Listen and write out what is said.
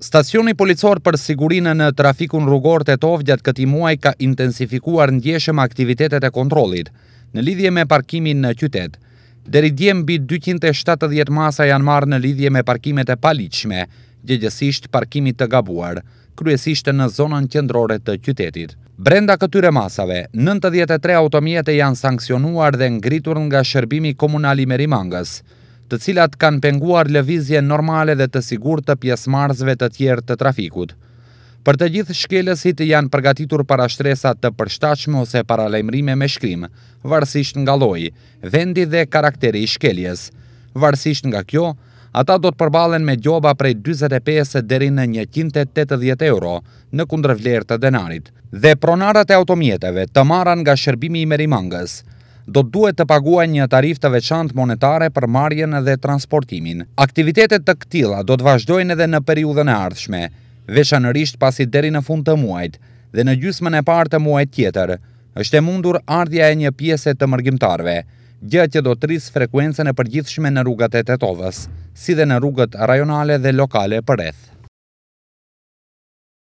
Stacioni Policor për Sigurinë në Trafikun Rrugor Tetovë gjatë këtij muaji ka intensifikuar ndjeshëm aktivitetet e kontrollit në lidhje me parkimin në qytet. Deri dje mbi dyqind e shtatëdhjetë masa janë marrë në lidhje me parkimet e paligjshme, gjegjësisht parkimit të gabuar, kryesisht në zonën qendrore të qytetit. Brenda këtyre masave, nëntëdhjetë e tre automjete janë sanksionuar dhe ngritur nga Shërbimi Komunal i Merimangës. të cilat kanë penguar lëvizje normale dhe të sigurt të pjesëmarrësve të tjerë të trafikut. Për të gjithë shkelësit janë përgatitur parashtresa të përshtatshme ose paralajmërime me shkrim, varësisht nga lloji, vendi dhe karakteri i shkeljes. Varësisht nga kjo, ata do të përballen me gjoba prej 45 deri në 180 euro në kundërvlerë të denarit. Dhe pronarët e automjeteve të marra nga shërbimi i Merimangës, do të duhet të paguajnë një tarifë të veçantë monetare për marrjen dhe transportimin. Aktivitete të këtilla do të vazhdojnë edhe në periudhën e ardhshme, veçanërisht pasi deri në fund të muajit dhe në gjysmën e parë të muajit tjetër, është e mundur ardhja e një pjese të mërgimtarëve, gjë që do të rrisë frekuencën e përgjithshme në rrugat e Tetovës, si dhe në rrugat rajonale dhe lokale përreth.